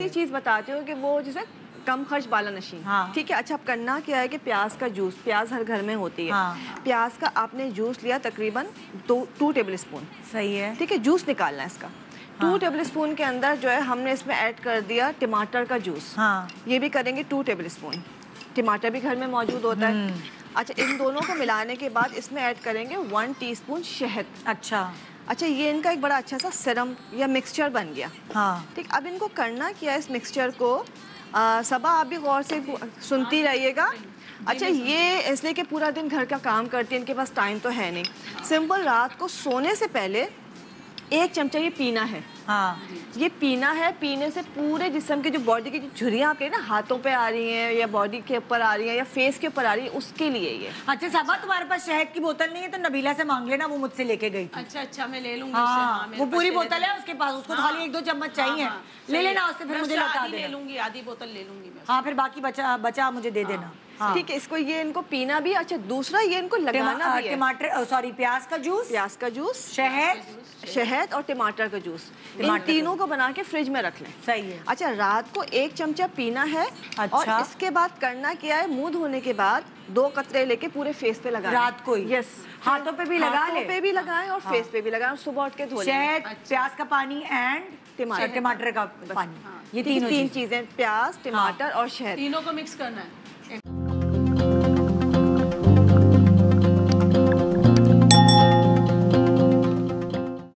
ये चीज़ बताती हूँ कि वो जैसे कम खर्च बाला नशी हाँ। ठीक है? अच्छा अब करना क्या है कि प्याज का जूस प्याज हर घर में होती है। हाँ। प्याज का आपने जूस लिया तकरीबन दो टू टेबल स्पून सही है। ठीक है? जूस निकालना है इसका। टू हाँ। टेबल स्पून के अंदर जो है हमने इसमें ऐड कर दिया टमाटर का जूस। हाँ। ये भी करेंगे टू टेबल स्पून टमाटर भी घर में मौजूद होता है। हम्म। अच्छा इन दोनों को मिलाने के बाद इसमें ऐड करेंगे वन टीस्पून शहद। अच्छा। अच्छा ये इनका एक बड़ा अच्छा सा सिरम या मिक्सचर बन गया। हाँ। ठीक अब इनको करना क्या इस मिक्सचर को? आ, सबा आप भी गौर से सुनती रहिएगा। अच्छा ये इसलिए कि पूरा दिन घर का काम करती है इनके पास टाइम तो है नहीं। सिंपल रात को सोने से पहले एक चमचा ये पीना है। हाँ। ये पीना है पीने से पूरे जिस्म के जो बॉडी की जो झुर्रियाँ आपके ना हाथों पे आ रही हैं या बॉडी के ऊपर आ रही हैं या फेस के ऊपर आ रही है उसके लिए ये। अच्छा साबा तुम्हारे पास शहद की बोतल नहीं है तो नबीला से मांग लेना वो मुझसे लेके गई थी। अच्छा अच्छा मैं ले लूँगी हाँ मेरे वो पूरी बोतल है उसके पास उसको खाली एक दो चम्मच चाहिए। हाँ, ले लेना उससे फिर मुझे आधी ले लूँगी आधी बोतल ले लूँगी मैं हाँ फिर बाकी बचा बचा मुझे दे देना। हाँ। ठीक है इसको ये इनको पीना भी अच्छा दूसरा ये इनको लगाना भी है। टमाटर सॉरी प्याज का जूस प्याज का जूस शहद। शहद और टमाटर का जूस। इन तीनों को। बना के फ्रिज में रख लें। सही है। अच्छा रात को एक चमचा पीना है अच्छा। और इसके बाद करना क्या है? मुँह धोने के बाद दो कतरे लेके पूरे फेस पे लगाएँ रात को ही? यस हाथों पे भी लगा हाथों ले? पे भी लगाएँ और फेस पे भी लगाएँ और सुबह उठ के धो लें। प्याज का पानी एंड टमाटर। टमाटर का पानी। ये ठीक तीन चीज़ें। चीज़ें प्याज टमाटर और शहद। तीनों को मिक्स करना है।